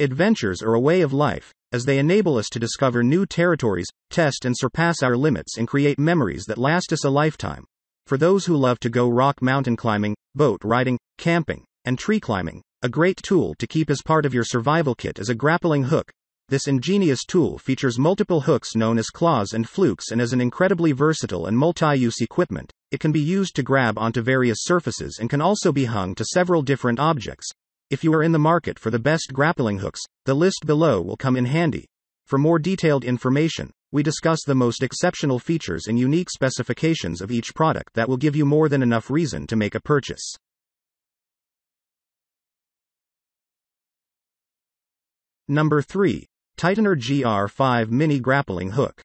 Adventures are a way of life, as they enable us to discover new territories, test and surpass our limits, and create memories that last us a lifetime. For those who love to go rock mountain climbing, boat riding, camping, and tree climbing, a great tool to keep as part of your survival kit is a grappling hook. This ingenious tool features multiple hooks known as claws and flukes and is an incredibly versatile and multi use equipment. It can be used to grab onto various surfaces and can also be hung to several different objects. If you are in the market for the best grappling hooks, the list below will come in handy. For more detailed information, we discuss the most exceptional features and unique specifications of each product that will give you more than enough reason to make a purchase. Number 3. Titaner GR5 Mini Grappling Hook.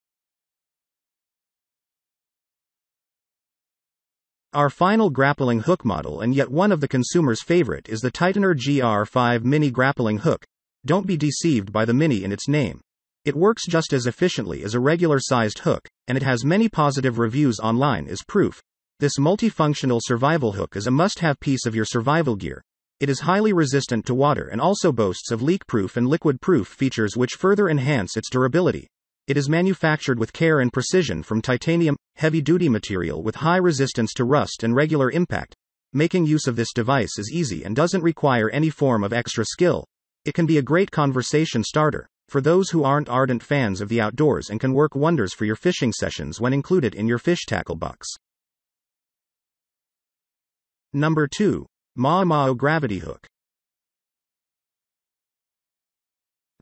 Our final grappling hook model and yet one of the consumer's favorite is the Titaner GR5 Mini Grappling Hook. Don't be deceived by the mini in its name. It works just as efficiently as a regular sized hook, and it has many positive reviews online as proof. This multifunctional survival hook is a must have piece of your survival gear. It is highly resistant to water and also boasts of leak proof and liquid proof features which further enhance its durability. It is manufactured with care and precision from titanium, heavy duty material with high resistance to rust and regular impact. Making use of this device is easy and doesn't require any form of extra skill. It can be a great conversation starter for those who aren't ardent fans of the outdoors and can work wonders for your fishing sessions when included in your fish tackle box. Number 2. Maomao Gravity Hook.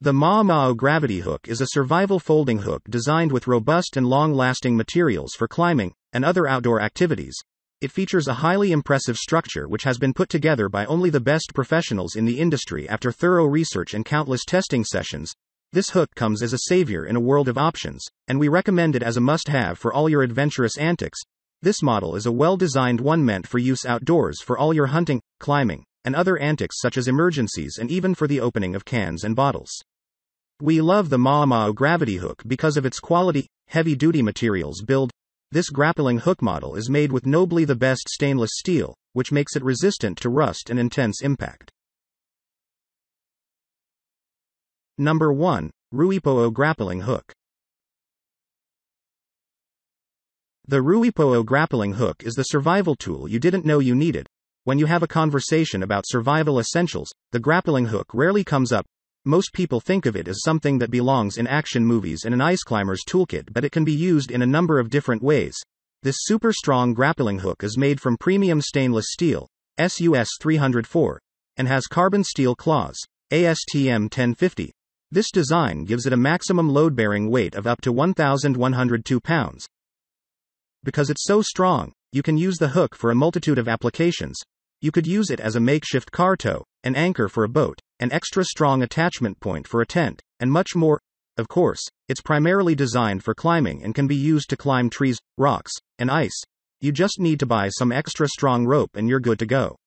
The Ma Maomao Gravity Hook is a survival folding hook designed with robust and long lasting materials for climbing and other outdoor activities. It features a highly impressive structure which has been put together by only the best professionals in the industry after thorough research and countless testing sessions, this hook comes as a savior in a world of options, and we recommend it as a must have for all your adventurous antics. This model is a well designed one meant for use outdoors for all your hunting, climbing, and other antics such as emergencies and even for the opening of cans and bottles. We love the Maomao gravity hook because of its quality, heavy duty materials build. This grappling hook model is made with nobly the best stainless steel, which makes it resistant to rust and intense impact. Number 1. Ruipoo Grappling Hook. The Ruipoo grappling hook is the survival tool you didn't know you needed. When you have a conversation about survival essentials, the grappling hook rarely comes up. Most people think of it as something that belongs in action movies and an ice climber's toolkit, but it can be used in a number of different ways. This super strong grappling hook is made from premium stainless steel, SUS 304, and has carbon steel claws, ASTM 1050, this design gives it a maximum load bearing weight of up to 1,102 pounds. Because it's so strong, you can use the hook for a multitude of applications. You could use it as a makeshift car tow, an anchor for a boat, an extra strong attachment point for a tent, and much more. Of course, it's primarily designed for climbing and can be used to climb trees, rocks, and ice. You just need to buy some extra strong rope and you're good to go.